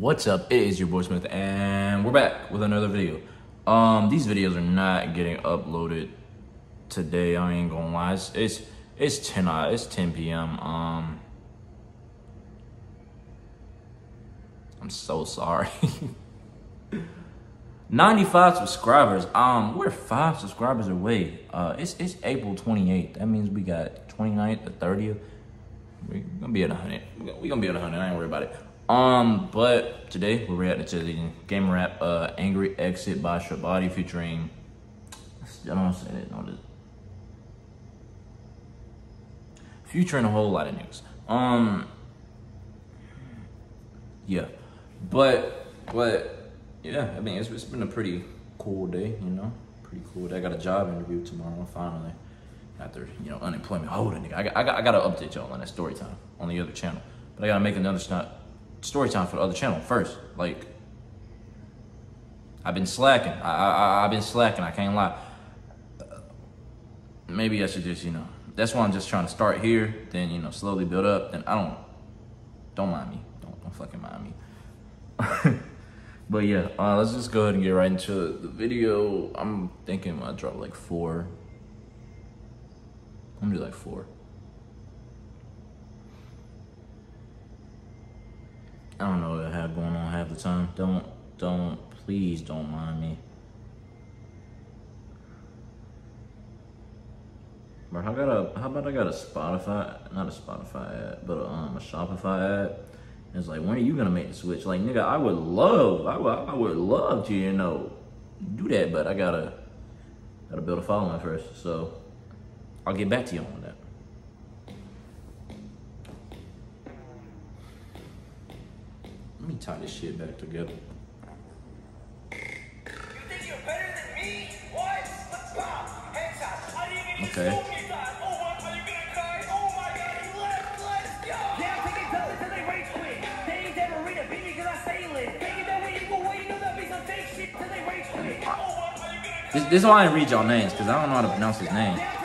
What's up? It is your boy Smith, and we're back with another video. Um, these videos are not getting uploaded today. I ain't gonna lie. It's it's, it's 10 uh, it's 10 p.m. Um, I'm so sorry. 95 subscribers. Um, we're five subscribers away. Uh, it's it's April 28th. That means we got 29th to 30th. We're gonna be at 100. We're gonna be at 100. I ain't worried about it. Um, but today we're reacting to the game rap uh, "Angry Exit" by Shwabadi featuring. I don't say that. No, featuring a whole lot of niggas. Um, yeah, but but yeah, I mean it's, it's been a pretty cool day, you know, pretty cool. Day. I got a job interview tomorrow finally after you know unemployment. Hold on, nigga. I got, I got I got to update y'all on that story time on the other channel, but I gotta make another snap story time for the other channel first. Like, I've been slacking. I, I, I've been slacking. I can't lie. Maybe I should just, you know, that's why I'm just trying to start here, then, you know, slowly build up. Then I don't, don't mind me. Don't, don't fucking mind me. but yeah, uh, let's just go ahead and get right into the video. I'm thinking I'll drop like four. I'm gonna do like four. I don't know what I have going on half the time. Don't, don't, please don't mind me. Bro, I got a, how about I got a Spotify, not a Spotify ad, but a, um, a Shopify ad. It's like, when are you gonna make the switch? Like, nigga, I would love, I would, I would love to, you know, do that, but I gotta, gotta build a following first. So, I'll get back to you on that. Me tie this shit back together. Okay. This, this is why I read y'all names, because I don't know how to pronounce his name.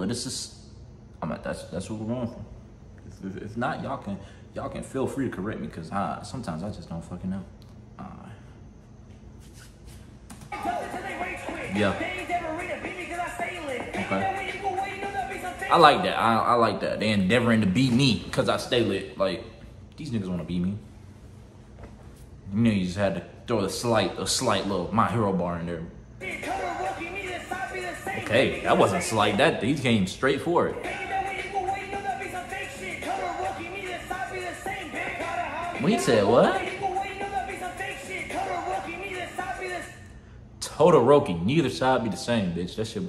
Politicist. I'm at, that's that's what we're going for. If, if, if not, y'all can y'all can feel free to correct me because I sometimes I just don't fucking know. Uh, yeah. Okay. I like that. I, I like that. They endeavoring to beat me because I stay lit. Like these niggas want to beat me. You know, you just had to throw a slight, a slight little my hero bar in there. Okay, that wasn't slight. That he came straight for it. We said what? Todoroki. Neither side be the same, bitch. That shit.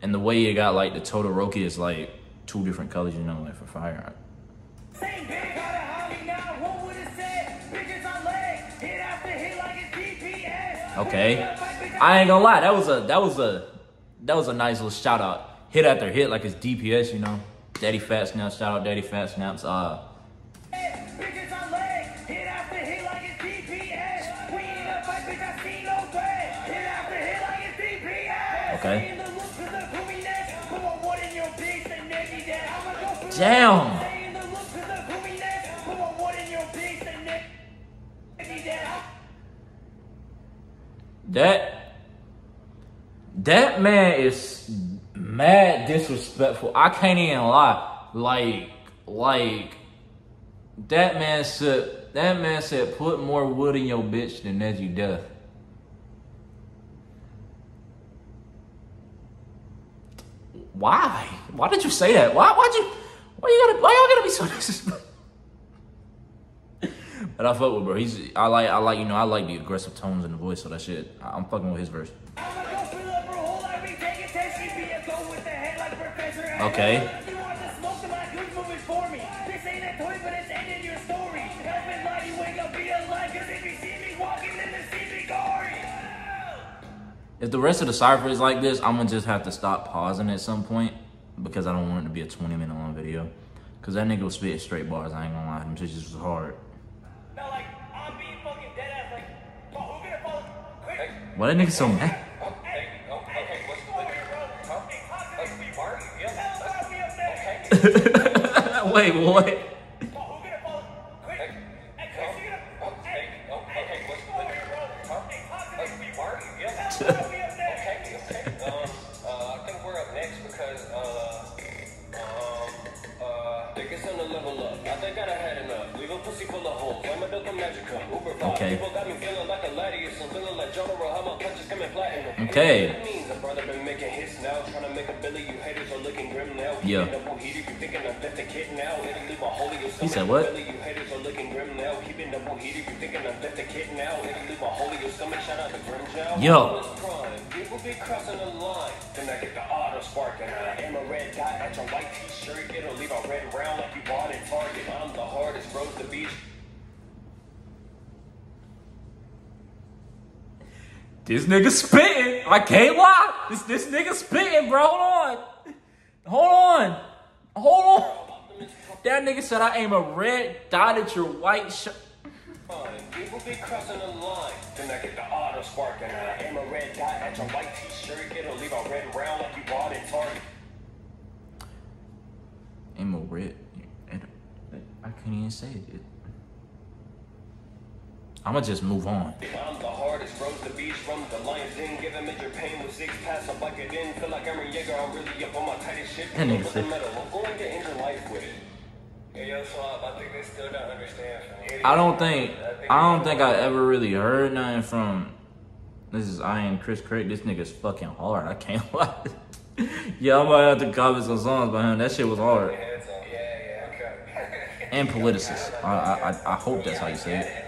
And the way you got like the Todoroki is like two different colors, you know, like for fire. Okay. I ain't gonna lie, that was a that was a that was a nice little shout out. Hit after hit like it's DPS, you know. Daddyphatsnaps, shout out Daddyphatsnaps. Uh Okay. Damn. That that man is mad disrespectful. I can't even lie. Like, like, that man said, that man said, put more wood in your bitch than Neji Death. Why? Why did you say that? Why? Why'd you? Why you gotta? Why y'all gotta be so disrespectful? but I fuck with bro. He's. I like. I like. You know. I like the aggressive tones in the voice. So that shit. I'm fucking with his verse. Okay. If the rest of the cipher is like this, I'm gonna just have to stop pausing at some point because I don't want it to be a 20 minute long video. Cause that nigga was spitting straight bars, I ain't gonna lie, them shit just was hard. Why that nigga so mad? Wait, what? Okay. Okay. Yeah. He said what? Yo. People be crossing the line. Then I get the auto spark and I am a red dot at your white t-shirt. It'll leave a red round like you bought in Target. I'm the hardest road to beach. This nigga spitting. I can't lie. This this nigga spitting, bro. Hold on. Hold on. Hold on. That nigga said I aim a red dot at your white shirt. People be crossing the line. Then I get the auto spark and I aim a red dot at your white t-shirt. It'll leave a red round like you bought in Target. Aim a red. I can't even say it. I'ma just move on. I'm the hardest road to beach from the Lions Den. Your pain with six pass in. Feel like I'm a Jaeger. I'm really up on my tightest shit. That nigga said. I'm going to end your life with it. I think they still don't understand. I don't think, I don't think I ever really heard nothing from, this is I am Chris Craig. This nigga's fucking hard. I can't lie. yeah, I might have to comment some songs by him. That shit was hard. And politicist. I, I, I hope that's how you say it.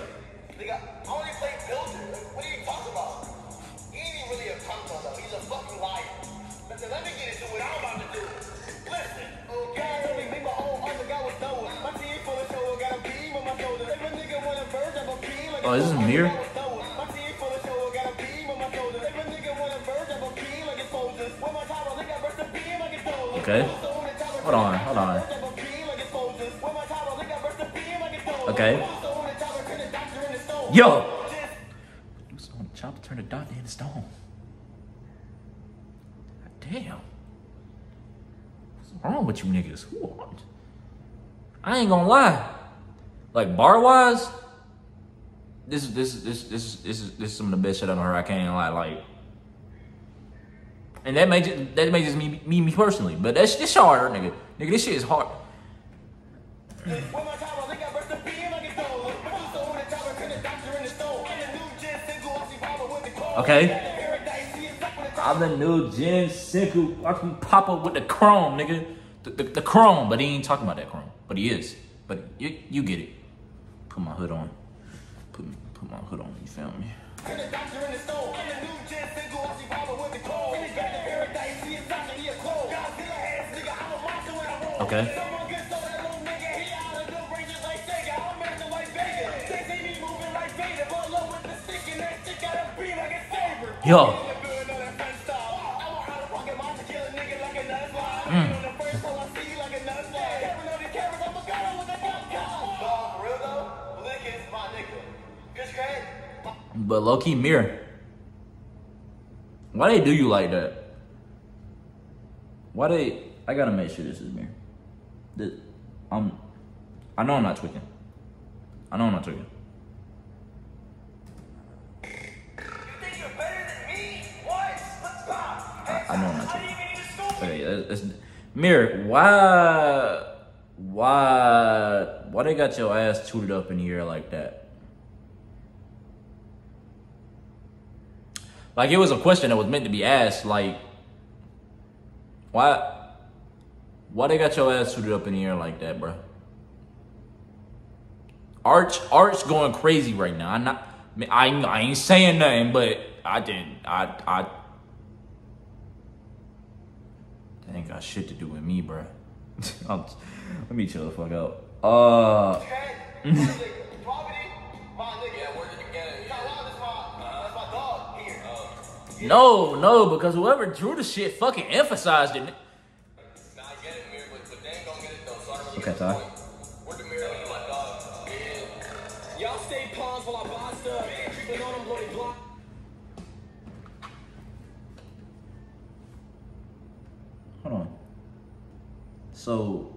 Oh, this is this mirror. Okay. Hold on, hold on. Okay. Yo! Chopper turned a dot into stone. Damn. What's wrong with you niggas? What? I ain't gonna lie. Like bar wise, this is this is this this is this is this is some of the best shit I've heard. I can't even lie. Like, and that may just that may just me me, me personally, but that's this hard, nigga. Nigga, this shit is hard. Okay. I'm the new Gen Senku. I can pop up with the chrome, nigga. The, the, the, chrome, but he ain't talking about that chrome. But he is. But you, you get it. Put my hood on put put my hood on. You feel me? Okay. Yo. But low key, mirror. Why they do you like that? Why they? I gotta make sure this is mirror. This, I'm. I know I'm not tweaking. I know I'm not tweaking. I, I know I'm not tweaking. Okay, it's, mirror. Why? Why? Why they got your ass tooted up in the air like that? Like it was a question that was meant to be asked. Like, Why? Why they got your ass suited up in the air like that, bro? Arch, Arch going crazy right now. I'm not. I, I ain't saying nothing, but I didn't. I, I. Ain't got shit to do with me, bro. let me chill the fuck out. Uh. No, no, because whoever drew the shit fucking emphasized it. Okay, Ty. Y'all stay while I. Hold on. So.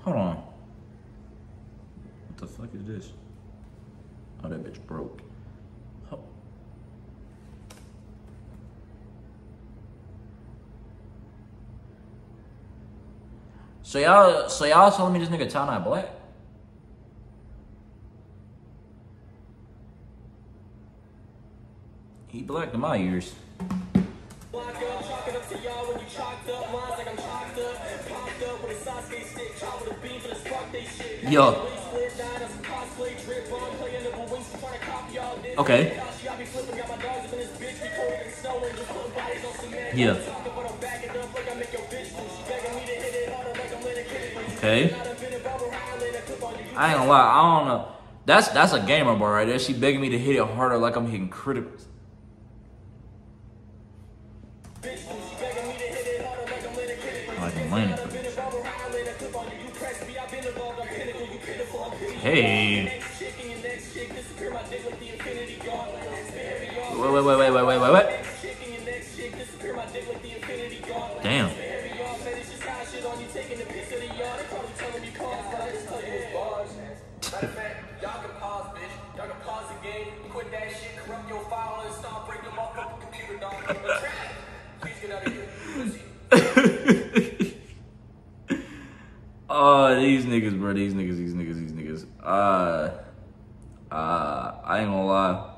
Hold on. What the fuck is this? Oh, that bitch broke. So y'all, so y'all telling me this nigga Ty not black? He black in my ears. Yo. Okay. Yeah. Okay. I ain't gonna lie, I don't know. That's that's a gamer bar right there. She begging me to hit it harder like I'm hitting critical. Like Atlanta. Hey. Wait, wait, wait, wait, wait, wait, wait, wait. Oh, these niggas, bro. These niggas, these niggas, these niggas. Uh, uh, I ain't gonna lie.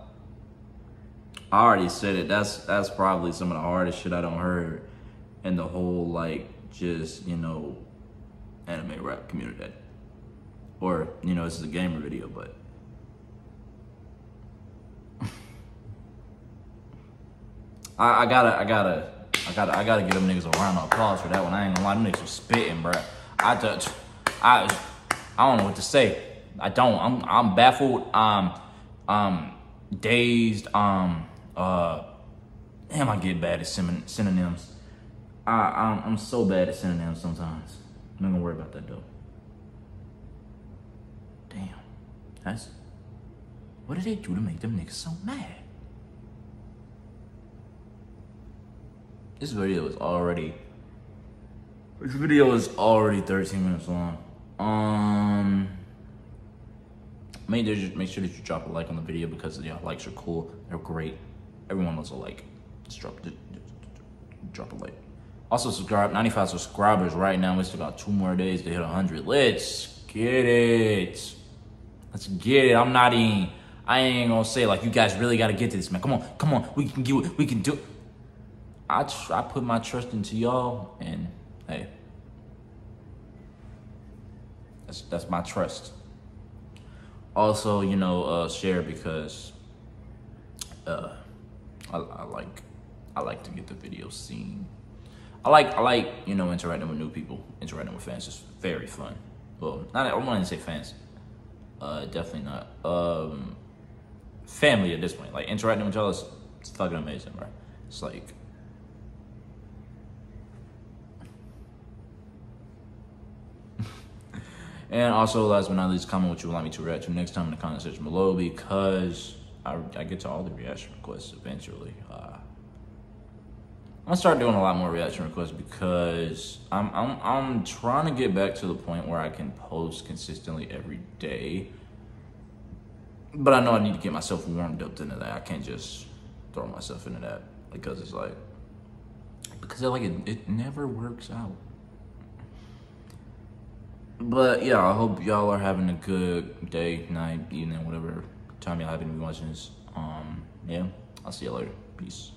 I already said it. That's that's probably some of the hardest shit I don't heard in the whole like just you know anime rap community. Or you know, this is a gamer video, but I, I gotta, I gotta, I gotta, I gotta give them niggas a round of applause for that one. I ain't gonna lie, them niggas was spitting, bro. I touch, I, I don't know what to say. I don't. I'm, I'm baffled. Um, um, dazed. Um, uh, damn, I get bad at synonyms. I, I'm, I'm so bad at synonyms sometimes. I'm not gonna worry about that though. Damn, that's. What did they do to make them niggas so mad? This video is already this video is already 13 minutes long. Um make, make sure that you drop a like on the video because yeah, likes are cool. They're great. Everyone loves a like. Just drop drop a like. Also subscribe. 95 subscribers right now. We still got two more days to hit 100. Let's get it. Let's get it. I'm not even. I ain't gonna say like you guys really gotta get to this, man. Come on, come on. We can get. We can do. I, tr- I put my trust into y'all, and hey, that's that's my trust. Also, you know, uh, share because uh, I, I like I like to get the video seen. I like I like you know interacting with new people, interacting with fans. is very fun. Well, not I want to say fans. Uh, definitely not. Um, family at this point, like interacting with y'all is fucking amazing, right? It's like And also, last but not least, comment what you would like me to react to next time in the comment section below because I, I get to all the reaction requests eventually. Uh, I'm gonna start doing a lot more reaction requests because I'm, I'm I'm trying to get back to the point where I can post consistently every day. But I know I need to get myself warmed up into that. I can't just throw myself into that because it's like because like it, it never works out. But yeah, I hope y'all are having a good day, night, evening, whatever time y'all happen to be watching this. Um, yeah, I'll see you later. Peace.